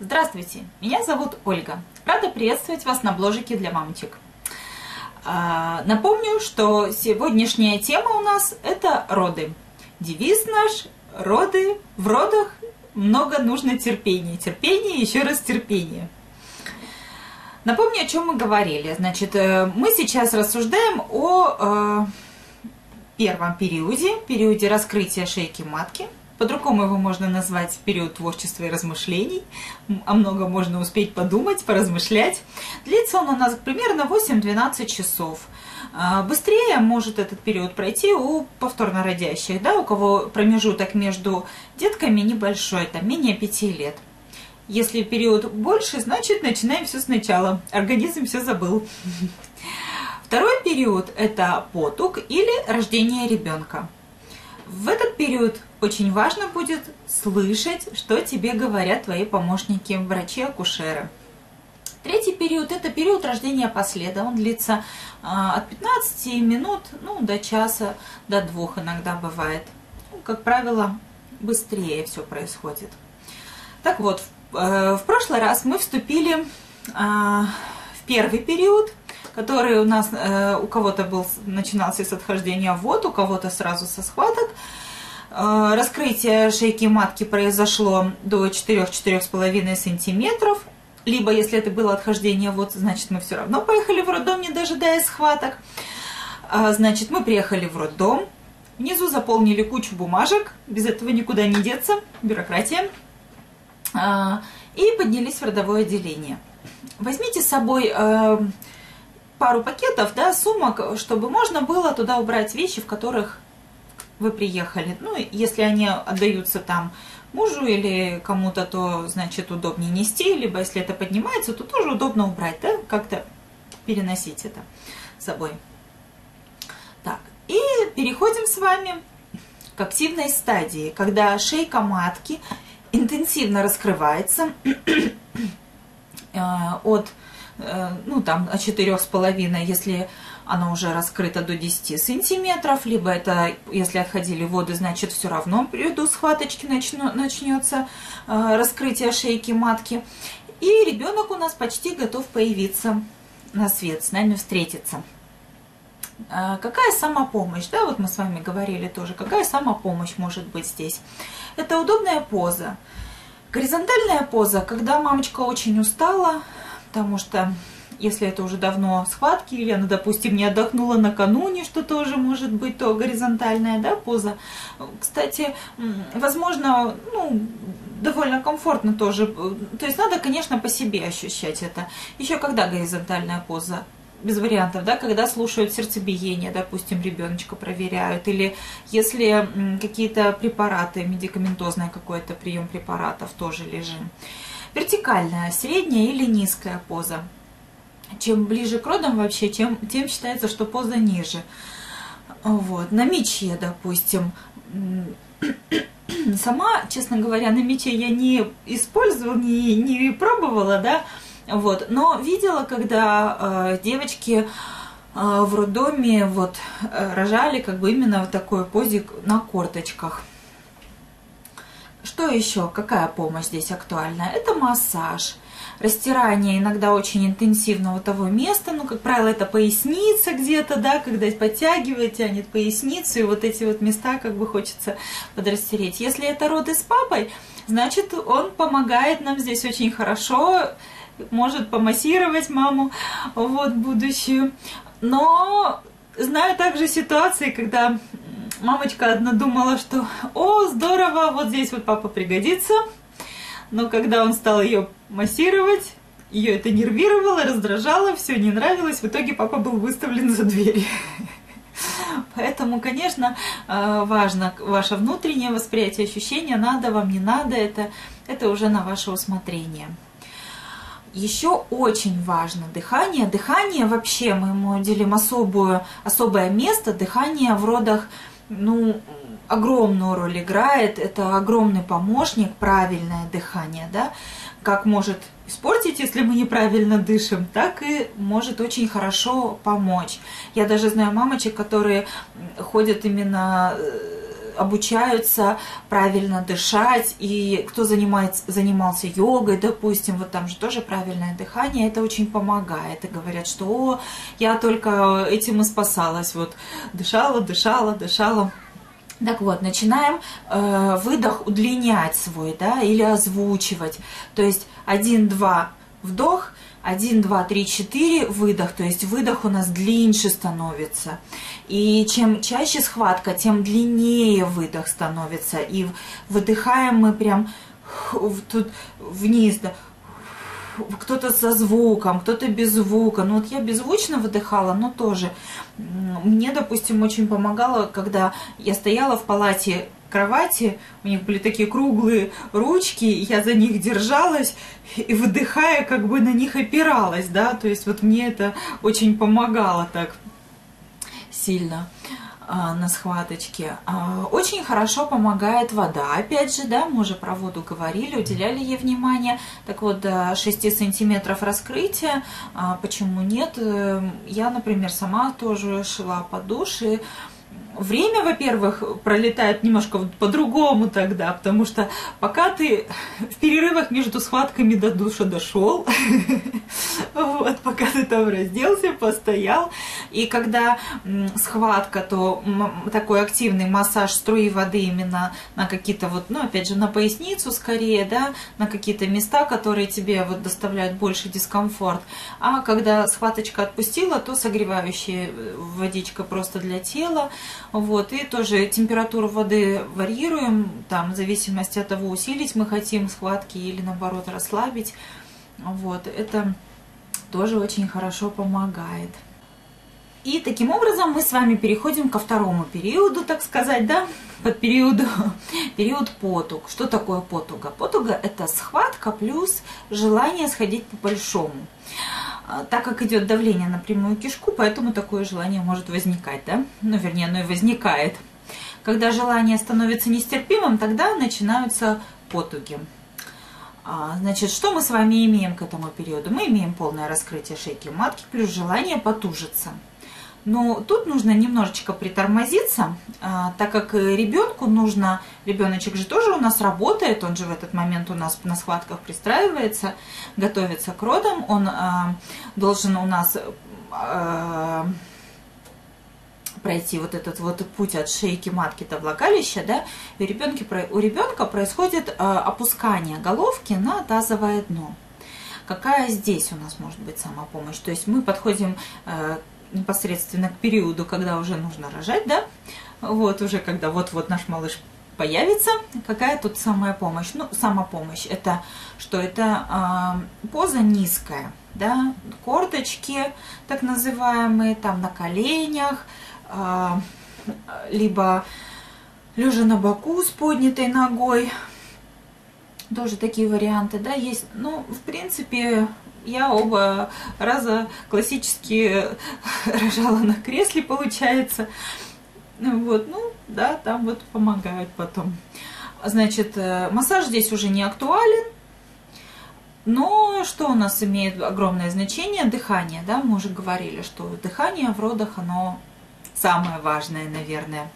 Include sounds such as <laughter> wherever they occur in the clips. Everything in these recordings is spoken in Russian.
Здравствуйте, меня зовут Ольга. Рада приветствовать вас на бложике для мамочек. А, напомню, что сегодняшняя тема у нас это роды. Девиз наш – роды. В родах много нужно терпения. Терпение, еще раз терпение. Напомню, о чем мы говорили. Значит, э, мы сейчас рассуждаем о э, первом периоде, периоде раскрытия шейки матки – по-другому его можно назвать период творчества и размышлений. О многом можно успеть подумать, поразмышлять. Длится он у нас примерно 8-12 часов. А, быстрее может этот период пройти у повторно родящих, да, у кого промежуток между детками небольшой, там менее 5 лет. Если период больше, значит начинаем все сначала. Организм все забыл. <laughs> Второй период – это потуг или рождение ребенка. В этот период очень важно будет слышать, что тебе говорят твои помощники, врачи-акушеры. Третий период – это период рождения последа. Он длится а, от 15 минут ну, до часа, до двух иногда бывает. Ну, как правило, быстрее все происходит. Так вот, в, э, в прошлый раз мы вступили а, в первый период – который у нас э, у кого-то был начинался с отхождения вод, у кого-то сразу со схваток. Э, раскрытие шейки матки произошло до 4-4,5 сантиметров. Либо, если это было отхождение вод, значит, мы все равно поехали в роддом, не дожидаясь схваток. Э, значит, мы приехали в роддом. Внизу заполнили кучу бумажек, без этого никуда не деться, бюрократия. Э, и поднялись в родовое отделение. Возьмите с собой э, пару пакетов, да, сумок, чтобы можно было туда убрать вещи, в которых вы приехали. Ну, если они отдаются там мужу или кому-то, то, значит, удобнее нести, либо если это поднимается, то тоже удобно убрать, да, как-то переносить это с собой. Так, и переходим с вами к активной стадии, когда шейка матки интенсивно раскрывается <clears throat> э, от ну там от четырех с половиной, если оно уже раскрыто до 10 сантиметров, либо это, если отходили воды, значит все равно до схваточки начну, начнется э, раскрытие шейки матки. И ребенок у нас почти готов появиться на свет, с нами встретиться. Э, какая самопомощь, да, вот мы с вами говорили тоже, какая самопомощь может быть здесь? Это удобная поза. Горизонтальная поза, когда мамочка очень устала, потому что если это уже давно схватки, или она, допустим, не отдохнула накануне, что тоже может быть, то горизонтальная да, поза. Кстати, возможно, ну, довольно комфортно тоже. То есть надо, конечно, по себе ощущать это. Еще когда горизонтальная поза? без вариантов, да, когда слушают сердцебиение, допустим, ребеночка проверяют, или если какие-то препараты, медикаментозный какой-то прием препаратов тоже лежим. Вертикальная, средняя или низкая поза. Чем ближе к родам вообще, тем, тем считается, что поза ниже. Вот. На мече, допустим. <clears throat> Сама, честно говоря, на мече я не использовала, не, не пробовала, да, вот. Но видела, когда э, девочки э, в роддоме вот э, рожали как бы именно в такой позе на корточках. Что еще? Какая помощь здесь актуальна? Это массаж. Растирание иногда очень интенсивного того места, ну, как правило, это поясница где-то, да, когда подтягивает, тянет поясницу, и вот эти вот места как бы хочется подрастереть. Если это роды с папой, значит, он помогает нам здесь очень хорошо, может помассировать маму, вот, будущую. Но знаю также ситуации, когда мамочка одна думала, что «О, здорово, вот здесь вот папа пригодится». Но когда он стал ее массировать, ее это нервировало, раздражало, все не нравилось. В итоге папа был выставлен за дверь. Поэтому, конечно, э, важно ваше внутреннее восприятие ощущения, надо вам, не надо, это, это уже на ваше усмотрение. Еще очень важно дыхание. Дыхание вообще мы ему уделим особую, особое место. Дыхание в родах – ну, огромную роль играет. Это огромный помощник, правильное дыхание, да, как может испортить, если мы неправильно дышим, так и может очень хорошо помочь. Я даже знаю мамочек, которые ходят именно э, обучаются правильно дышать, и кто занимается, занимался йогой, допустим, вот там же тоже правильное дыхание, это очень помогает. И говорят, что о, я только этим и спасалась, вот дышала, дышала, дышала. Так вот, начинаем э, выдох удлинять свой, да, или озвучивать. То есть один-два вдох, один, два, три, четыре выдох, то есть выдох у нас длиннее становится. И чем чаще схватка, тем длиннее выдох становится. И выдыхаем мы прям тут вниз, да, кто-то со звуком, кто-то без звука. Ну вот я беззвучно выдыхала, но тоже. Мне, допустим, очень помогало, когда я стояла в палате кровати, у них были такие круглые ручки, я за них держалась и выдыхая, как бы на них опиралась, да, то есть вот мне это очень помогало так сильно а, на схваточке. А, очень хорошо помогает вода, опять же, да, мы уже про воду говорили, уделяли ей внимание. Так вот, до 6 сантиметров раскрытия, а, почему нет? Э, я, например, сама тоже шла под душ и время, во-первых, пролетает немножко по-другому тогда, потому что пока ты в перерывах между схватками до душа дошел, <laughs> вот, пока ты там разделся, постоял, и когда схватка, то такой активный массаж струи воды именно на какие-то вот, ну, опять же, на поясницу скорее, да, на какие-то места, которые тебе вот доставляют больше дискомфорт, а когда схваточка отпустила, то согревающая э, водичка просто для тела, вот, и тоже температуру воды варьируем, там, в зависимости от того, усилить мы хотим схватки или, наоборот, расслабить. Вот, это тоже очень хорошо помогает. И таким образом мы с вами переходим ко второму периоду, так сказать, да, под периоду, <laughs> период потуг. Что такое потуга? Потуга – это схватка плюс желание сходить по большому. А, так как идет давление на прямую кишку, поэтому такое желание может возникать, да? Ну, вернее, оно и возникает. Когда желание становится нестерпимым, тогда начинаются потуги. А, значит, что мы с вами имеем к этому периоду? Мы имеем полное раскрытие шейки матки плюс желание потужиться. Но тут нужно немножечко притормозиться, а, так как ребенку нужно, ребеночек же тоже у нас работает, он же в этот момент у нас на схватках пристраивается, готовится к родам, он а, должен у нас а, пройти вот этот вот путь от шейки матки до влагалища, да, и у, у ребенка происходит опускание головки на тазовое дно. Какая здесь у нас может быть самопомощь? То есть мы подходим непосредственно к периоду, когда уже нужно рожать, да, вот уже когда вот-вот наш малыш появится, какая тут самая помощь? Ну, самопомощь, это что? Это э, поза низкая, да, корточки, так называемые, там на коленях, э, либо лежа на боку с поднятой ногой, тоже такие варианты, да, есть, ну, в принципе, я оба раза классически <laughs> рожала на кресле, получается. Вот, ну, да, там вот помогают потом. Значит, э, массаж здесь уже не актуален, но что у нас имеет огромное значение? Дыхание, да, мы уже говорили, что дыхание в родах, оно самое важное, наверное.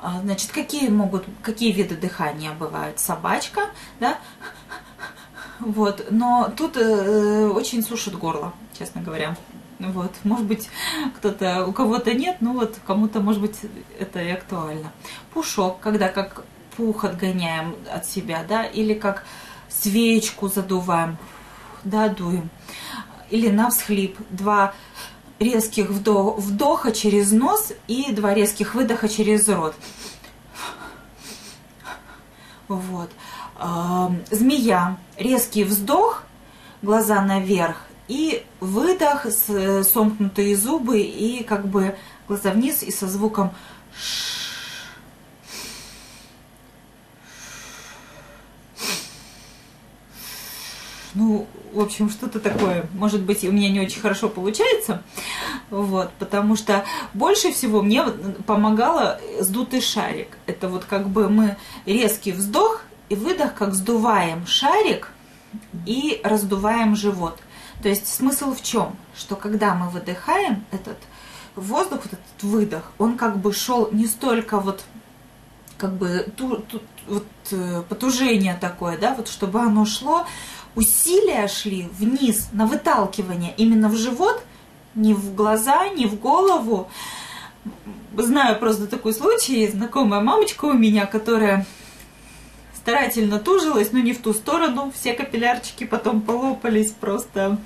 А, значит, какие могут, какие виды дыхания бывают? Собачка, да, вот. Но тут э, очень сушит горло, честно говоря. Вот. Может быть, кто-то, у кого-то нет, но вот кому-то, может быть, это и актуально. Пушок, когда как пух отгоняем от себя, да, или как свечку задуваем, да, дуем. Или на всхлип. Два резких вдох, вдоха через нос и два резких выдоха через рот. Вот змея, резкий вздох, глаза наверх, и выдох, с, сомкнутые зубы, и как бы глаза вниз, и со звуком ну, в общем, что-то такое, может быть, у меня не очень хорошо получается, вот, потому что больше всего мне помогало сдутый шарик. Это вот как бы мы резкий вздох и выдох, как сдуваем шарик и раздуваем живот. То есть смысл в чем? Что когда мы выдыхаем этот воздух, вот этот выдох, он как бы шел не столько вот как бы ту, ту, вот э, потужение такое, да, вот чтобы оно шло, усилия шли вниз на выталкивание именно в живот, не в глаза, не в голову. Знаю просто такой случай, знакомая мамочка у меня, которая старательно тужилась, но не в ту сторону, все капиллярчики потом полопались, просто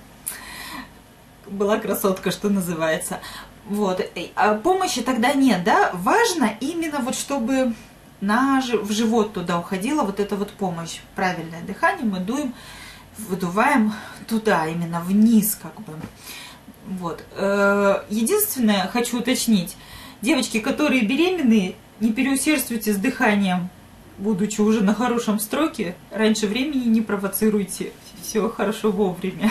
была красотка, что называется. Вот. А помощи тогда нет, да? Важно именно вот чтобы на, в живот туда уходила вот эта вот помощь. Правильное дыхание мы дуем, выдуваем туда, именно вниз как бы. Вот. Э, единственное, хочу уточнить, девочки, которые беременные, не переусердствуйте с дыханием, будучи уже на хорошем строке, раньше времени не провоцируйте. Все хорошо вовремя.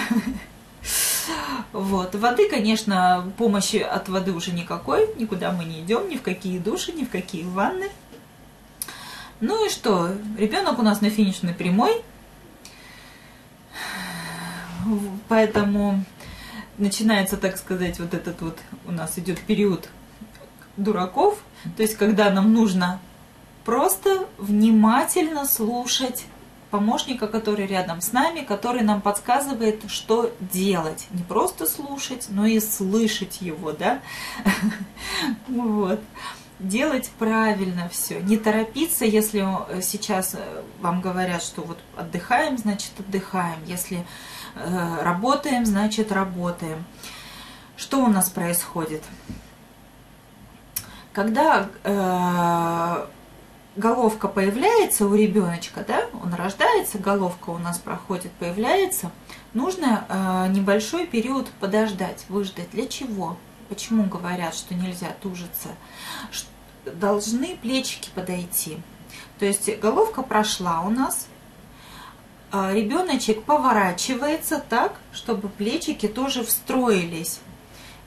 Вот. Воды, конечно, помощи от воды уже никакой, никуда мы не идем, ни в какие души, ни в какие ванны. Ну и что? Ребенок у нас на финишной прямой, поэтому начинается, так сказать, вот этот вот у нас идет период дураков, то есть когда нам нужно просто внимательно слушать помощника, который рядом с нами, который нам подсказывает, что делать. Не просто слушать, но и слышать его, да? <laughs> Вот. Делать правильно все. Не торопиться, если э, сейчас э, вам говорят, что вот отдыхаем, значит отдыхаем. Если э, работаем, значит работаем. Что у нас происходит? Когда головка появляется у ребеночка, да, он рождается, головка у нас проходит, появляется, нужно э, небольшой период подождать, выждать. Для чего? Почему говорят, что нельзя тужиться? Должны плечики подойти. То есть головка прошла у нас, э, ребеночек поворачивается так, чтобы плечики тоже встроились.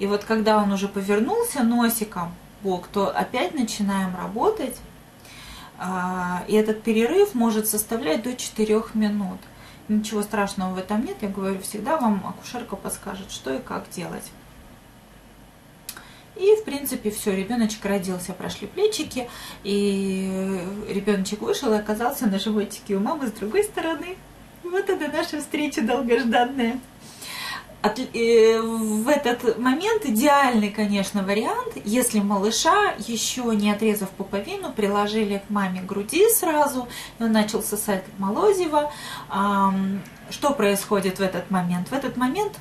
И вот когда он уже повернулся носиком бок, то опять начинаем работать а, и этот перерыв может составлять до 4 минут. Ничего страшного в этом нет, я говорю, всегда вам акушерка подскажет, что и как делать. И, в принципе, все, ребеночек родился, прошли плечики, и ребеночек вышел и оказался на животике у мамы с другой стороны. Вот это наша встреча долгожданная от, э, в этот момент идеальный, конечно, вариант, если малыша еще не отрезав пуповину, приложили к маме груди сразу, и он начал сосать молозиво. Э, что происходит в этот момент? В этот момент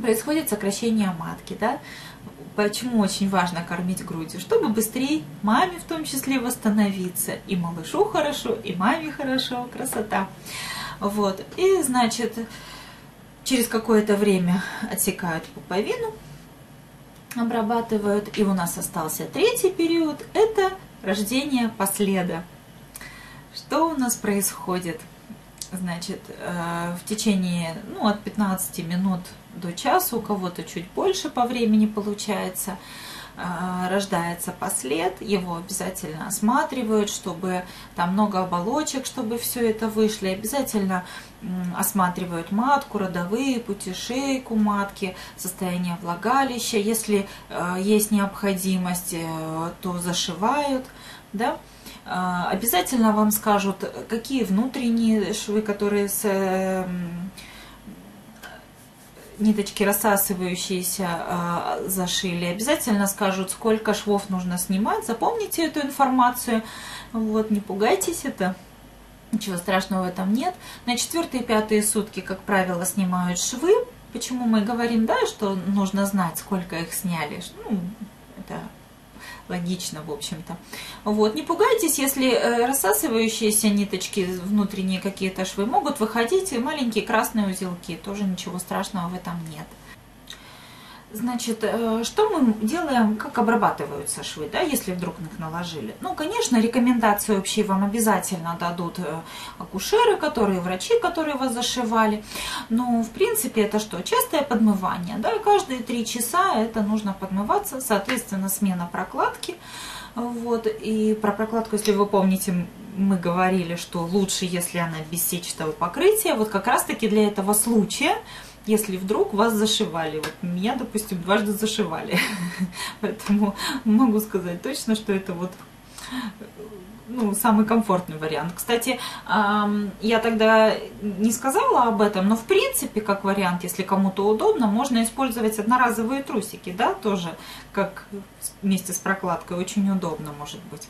происходит сокращение матки, да? Почему очень важно кормить грудью? Чтобы быстрее маме в том числе восстановиться. И малышу хорошо, и маме хорошо, красота. Вот. И, значит, Через какое-то время отсекают пуповину, обрабатывают. И у нас остался третий период, это рождение последа. Что у нас происходит? Значит, э, в течение ну, от 15 минут до часа, у кого-то чуть больше по времени получается, рождается послед, его обязательно осматривают, чтобы там много оболочек, чтобы все это вышли. Обязательно осматривают матку, родовые пути, шейку матки, состояние влагалища. Если э, есть необходимость, э, то зашивают. Да? А, обязательно вам скажут, какие внутренние швы, которые с ниточки рассасывающиеся э, зашили. Обязательно скажут, сколько швов нужно снимать. Запомните эту информацию. Вот, не пугайтесь это. Ничего страшного в этом нет. На четвертые и пятые сутки, как правило, снимают швы. Почему мы говорим, да, что нужно знать, сколько их сняли. Ну, это логично, в общем-то. Вот. Не пугайтесь, если э, рассасывающиеся ниточки, внутренние какие-то швы могут выходить, и маленькие красные узелки, тоже ничего страшного в этом нет. Значит, э, что мы делаем, как обрабатываются швы, да, если вдруг их наложили? Ну, конечно, рекомендации общие вам обязательно дадут э, акушеры, которые, врачи, которые вас зашивали. Но, в принципе, это что? Частое подмывание, да, каждые три часа это нужно подмываться, соответственно, смена прокладки. Вот, и про прокладку, если вы помните, мы говорили, что лучше, если она без сетчатого покрытия. Вот как раз-таки для этого случая если вдруг вас зашивали. Вот меня, допустим, дважды зашивали. <laughs> Поэтому могу сказать точно, что это вот ну, самый комфортный вариант. Кстати, я тогда не сказала об этом, но в принципе, как вариант, если кому-то удобно, можно использовать одноразовые трусики, да, тоже как вместе с прокладкой, очень удобно может быть.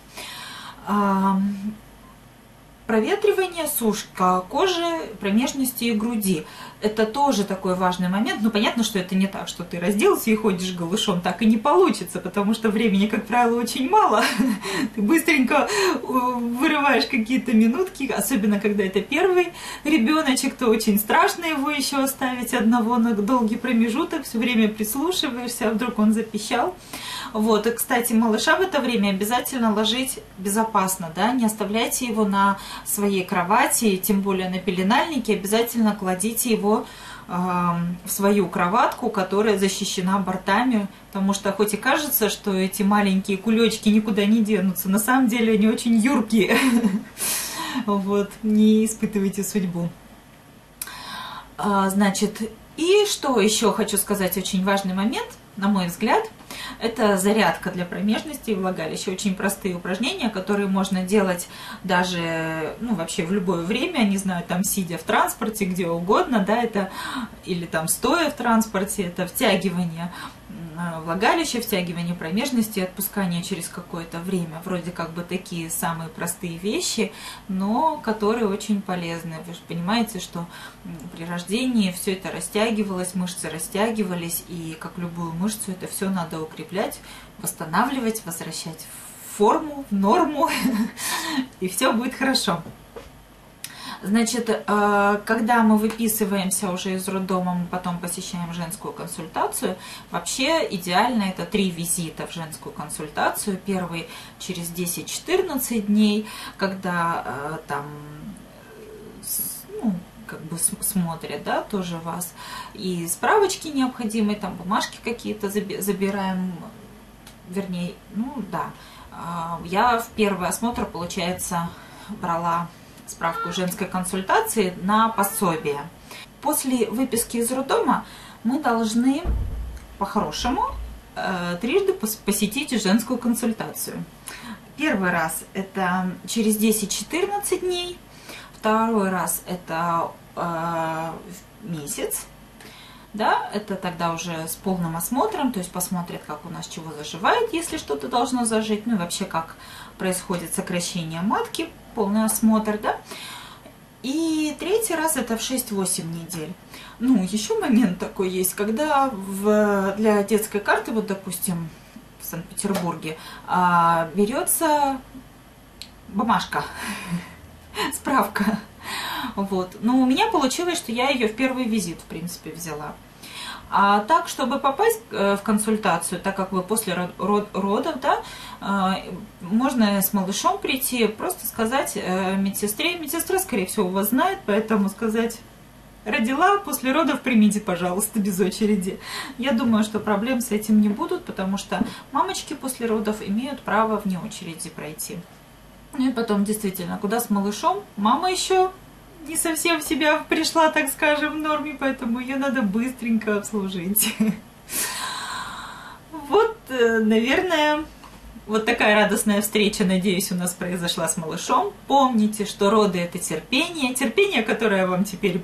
Проветривание, сушка кожи, промежности и груди. Это тоже такой важный момент. Ну, понятно, что это не так, что ты разделся и ходишь голышом. Так и не получится, потому что времени, как правило, очень мало. <laughs> Ты быстренько э, вырываешь какие-то минутки, особенно когда это первый ребеночек, то очень страшно его еще оставить одного на долгий промежуток. Все время прислушиваешься, а вдруг он запищал. Вот, и, кстати, малыша в это время обязательно ложить безопасно, да, не оставляйте его на своей кровати, тем более на пеленальнике, обязательно кладите его в свою кроватку, которая защищена бортами, потому что хоть и кажется, что эти маленькие кулечки никуда не денутся, на самом деле они очень юркие. <laughs> Вот, не испытывайте судьбу. А, значит, и что еще хочу сказать, очень важный момент, на мой взгляд – это зарядка для промежности и влагалища. Очень простые упражнения, которые можно делать даже, ну, вообще в любое время, не знаю, там, сидя в транспорте, где угодно, да, это, или там стоя в транспорте, это втягивание влагалище, втягивание промежности, отпускание через какое-то время. Вроде как бы такие самые простые вещи, но которые очень полезны. Вы же понимаете, что при рождении все это растягивалось, мышцы растягивались, и как любую мышцу это все надо укреплять, восстанавливать, возвращать в форму, в норму, <laughs> и все будет хорошо. Значит, э, когда мы выписываемся уже из роддома, мы потом посещаем женскую консультацию. Вообще идеально это три визита в женскую консультацию. Первый через 10-14 дней, когда э, там ну, как бы смотрят, да, тоже вас. И справочки необходимые, там бумажки какие-то забираем, вернее, ну да. А, я в первый осмотр, получается, брала справку женской консультации на пособие. После выписки из роддома мы должны по-хорошему э, трижды посетить женскую консультацию. Первый раз это через 10-14 дней, второй раз это э, месяц, да, это тогда уже с полным осмотром, то есть посмотрят, как у нас чего заживает, если что-то должно зажить, ну и вообще как происходит сокращение матки, полный осмотр, да. И третий раз это в 6-8 недель. Ну, еще момент такой есть, когда в, для детской карты, вот, допустим, в Санкт-Петербурге, а, берется бумажка, <laughs> справка. Вот. Но у меня получилось, что я ее в первый визит, в принципе, взяла. А так, чтобы попасть э, в консультацию, так как вы после родов, да, э, можно с малышом прийти, просто сказать э, медсестре. Медсестра, скорее всего, вас знает, поэтому сказать родила, после родов примите, пожалуйста, <laughs> без очереди. Я думаю, что проблем с этим не будут, потому что мамочки после родов имеют право вне очереди пройти. Ну и потом, действительно, куда с малышом? Мама еще не совсем в себя пришла, так скажем, в норме, поэтому ее надо быстренько обслужить. Вот, э, наверное, вот такая радостная встреча, надеюсь, у нас произошла с малышом. Помните, что роды – это терпение, терпение, которое вам теперь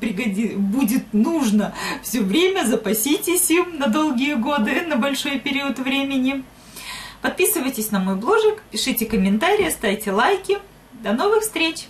пригоди... будет нужно все время, запаситесь им на долгие годы, на большой период времени. Подписывайтесь на мой бложик, пишите комментарии, ставьте лайки. До новых встреч!